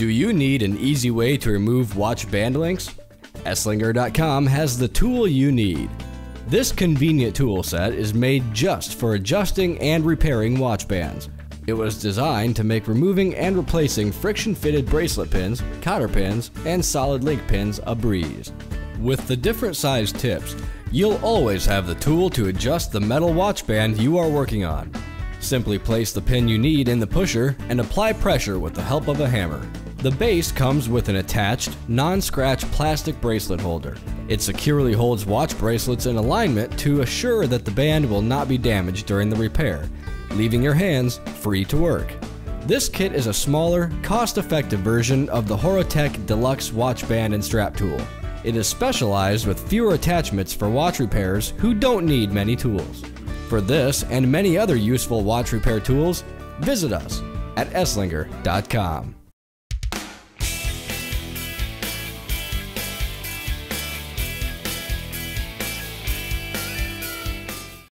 Do you need an easy way to remove watch band links? Esslinger.com has the tool you need. This convenient tool set is made just for adjusting and repairing watch bands. It was designed to make removing and replacing friction fitted bracelet pins, cotter pins, and solid link pins a breeze. With the different size tips, you'll always have the tool to adjust the metal watch band you are working on. Simply place the pin you need in the pusher and apply pressure with the help of a hammer. The base comes with an attached, non-scratch plastic bracelet holder. It securely holds watch bracelets in alignment to assure that the band will not be damaged during the repair, leaving your hands free to work. This kit is a smaller, cost-effective version of the Horotec Deluxe watch band and strap tool. It is specialized with fewer attachments for watch repairs who don't need many tools. For this and many other useful watch repair tools, visit us at esslinger.com.